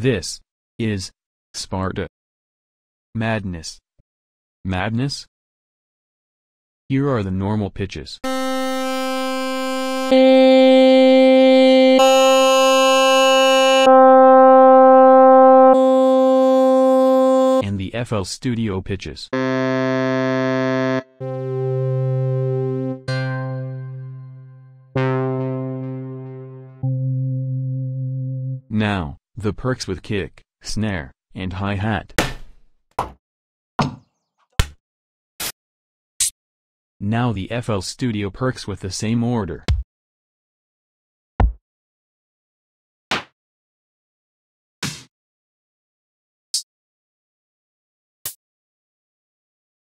This is Sparta. Madness. Madness? Here are the normal pitches. And the FL Studio pitches. Now, the perks with kick, snare, and hi-hat. Now the FL Studio perks with the same order.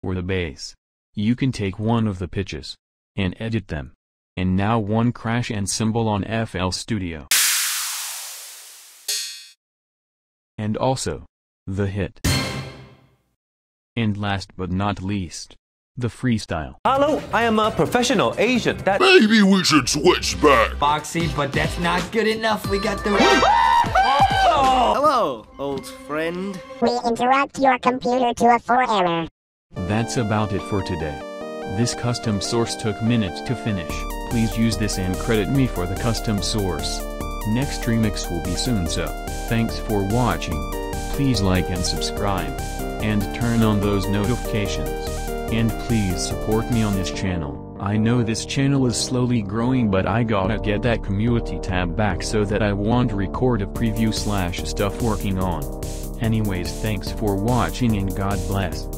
For the bass, you can take one of the pitches and edit them. And now one crash and cymbal on FL Studio. And also, the hit. And last but not least, the freestyle. Hello, I am a professional Asian. That Maybe we should switch back. Foxy, but that's not good enough. We got the. Oh! Hello, old friend. We interrupt your computer to a 4 error. That's about it for today. This custom source took minutes to finish. Please use this and credit me for the custom source. Next remix will be soon so, thanks for watching. Please like and subscribe. And turn on those notifications. And please support me on this channel. I know this channel is slowly growing but I gotta get that community tab back so that I want to record a preview slash stuff working on. Anyways thanks for watching and God bless.